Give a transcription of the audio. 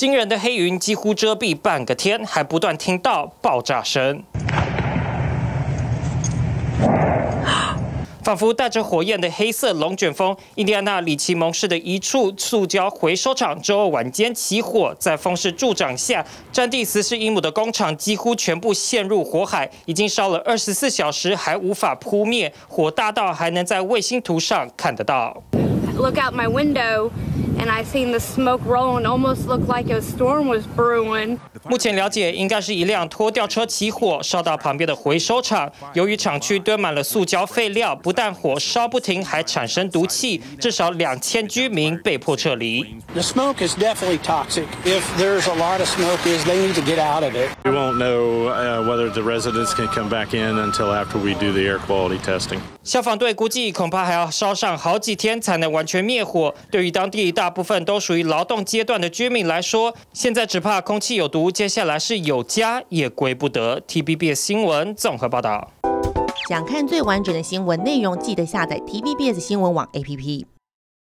惊人的黑云几乎遮蔽半个天，还不断听到爆炸声。仿佛带着火焰的黑色龙卷风，印第安纳里奇蒙市的一处塑胶回收厂周二晚间起火，在风势助长下，占地四十英亩的工厂几乎全部陷入火海，已经烧了二十四小时还无法扑灭，火大到还能在卫星图上看得到。Look out my window. And I seen the smoke rolling, almost looked like a storm was brewing. 目前了解，应该是一辆拖吊车起火，烧到旁边的回收厂。由于厂区堆满了塑胶废料，不但火烧不停，还产生毒气，至少两千居民被迫撤离。The smoke is definitely toxic. If there's a lot of smoke, is they need to get out of it. We won't know uh, whether the residents can come back in until after we do the air quality testing. 消防队估计，恐怕还要烧上好几天才能完全灭火。对于当地部分都属于劳动阶段的居民来说，现在只怕空气有毒，接下来是有家也归不得。TBS 新闻综合报道。想看最完整的新闻内容，记得下载 T B B S 新闻网 APP。